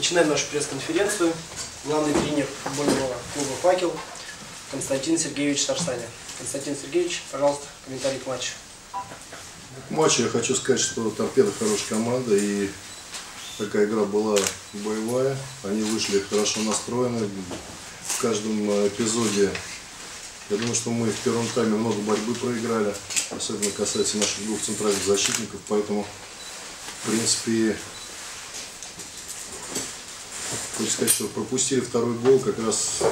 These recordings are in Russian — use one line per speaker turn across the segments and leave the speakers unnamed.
Начинаем нашу пресс-конференцию. Главный тренер футбольного клуба «Факел» Константин Сергеевич Сарсаня. Константин Сергеевич, пожалуйста, комментарий к матчу.
К матчу я хочу сказать, что «Торпеда» хорошая команда и такая игра была боевая. Они вышли хорошо настроены. В каждом эпизоде я думаю, что мы в первом тайме много борьбы проиграли, особенно касается наших двух центральных защитников, поэтому, в принципе, хочу сказать, что пропустили второй гол, как раз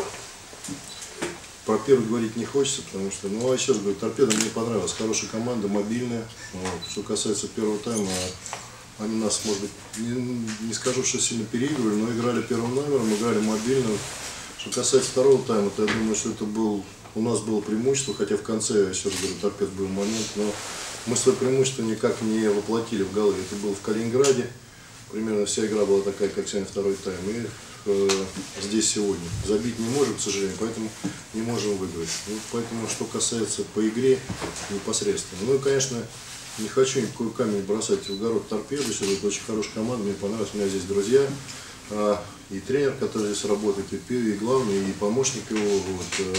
про первый говорить не хочется, потому что, ну, а раз говорю, торпеда мне понравилась, хорошая команда, мобильная. Вот. Что касается первого тайма, они нас, может быть, не, не скажу, что сильно переигрывали, но играли первым номером, играли мобильно. Что касается второго тайма, то я думаю, что это был у нас было преимущество, хотя в конце, еще раз говорю, торпед был момент, но мы свое преимущество никак не воплотили в голы. Это было в Калининграде, примерно вся игра была такая, как сегодня второй тайм. И э, здесь сегодня. Забить не можем, к сожалению, поэтому не можем выиграть. Ну, поэтому, что касается по игре непосредственно. Ну и, конечно, не хочу никакой камень бросать в огород торпеды, что это очень хорошая команда, мне понравилось, у меня здесь друзья, а, и тренер, который здесь работает, и, и главный, и помощник его, вот, э,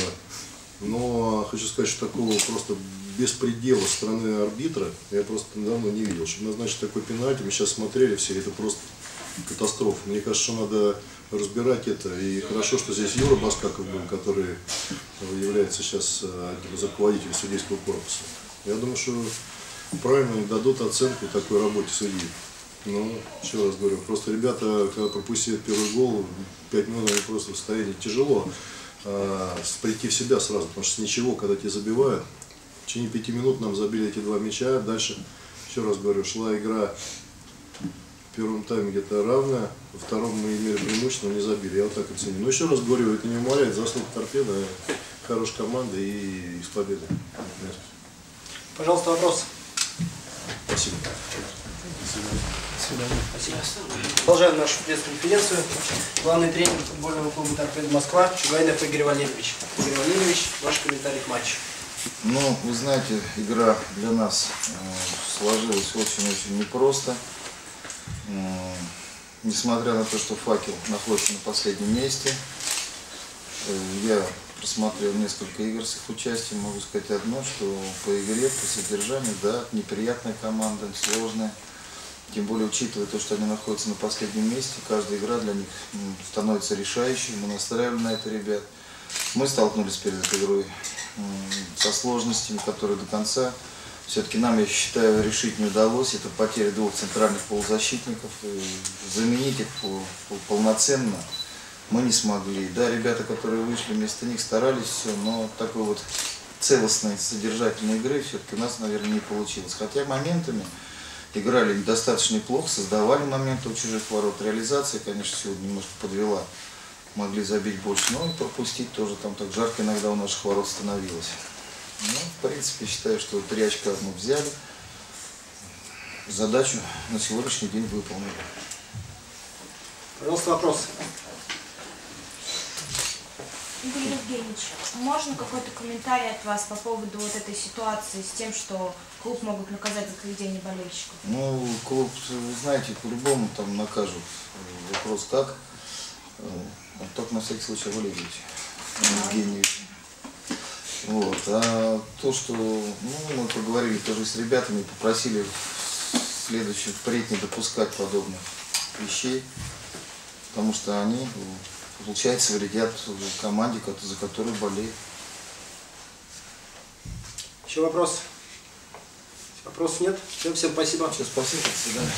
но хочу сказать, что такого просто беспредела стороны арбитра я просто давно не видел. Чтобы назначить такой пенальти, мы сейчас смотрели все, это просто катастрофа. Мне кажется, что надо разбирать это. И хорошо, что здесь Юра Баскаков был, который является сейчас э, руководителей судейского корпуса. Я думаю, что правильно дадут оценку такой работе судьи. Ну, еще раз говорю, просто ребята, когда пропустили первый гол, 5 минут они просто в состоянии тяжело э, прийти в себя сразу, потому что с ничего, когда тебя забивают, течение пяти минут нам забили эти два мяча, дальше, еще раз говорю, шла игра в первом тайме где-то равная, во втором мы имели преимущество, но не забили, я вот так оценил. Но еще раз говорю, это не умаляет заслуг торпеда, хорошая команда и с победой.
Пожалуйста, вопрос.
Спасибо.
Спасибо. Продолжаем нашу пресс-конференцию. Главный тренер футбольного клуба «Торпед Москва» Чугайнов Игорь Валерьевич. Игорь Валерьевич, ваш комментарий к матчу.
Ну, вы знаете, игра для нас э, сложилась очень-очень непросто. Э, несмотря на то, что факел находится на последнем месте, э, я просмотрел несколько игр с их участием. Могу сказать одно, что по игре, по содержанию, да, неприятная команда, сложная. Тем более, учитывая то, что они находятся на последнем месте, каждая игра для них становится решающей. Мы настраивали на это ребят. Мы столкнулись перед этой игрой со сложностями, которые до конца все-таки нам, я считаю, решить не удалось. Это потеря двух центральных полузащитников. Заменить их полноценно мы не смогли. Да, ребята, которые вышли вместо них, старались все, но такой вот целостной, содержательной игры все-таки у нас, наверное, не получилось. Хотя моментами играли достаточно неплохо, создавали моменты у чужих ворот. Реализация, конечно, сегодня немножко подвела. Могли забить больше, но и пропустить тоже там так жарко иногда у наших ворот становилось. Ну, в принципе, считаю, что три очка мы взяли. Задачу на сегодняшний день выполнили.
Пожалуйста, вопрос.
Игорь Евгеньевич, можно какой-то комментарий от вас по поводу вот этой ситуации с тем, что клуб могут наказать за поведение болельщиков?
Ну, клуб, вы знаете, по-любому там накажут. Вопрос как? Э, только на всякий случай Валерьевич Евгеньевич. Вот. А то, что ну, мы поговорили тоже с ребятами, попросили в следующем впредь не допускать подобных вещей, потому что они получается, вредят команде, за которую болеют.
Еще вопрос? Вопросов нет? Всем, всем спасибо.
Все, спасибо. До свидания.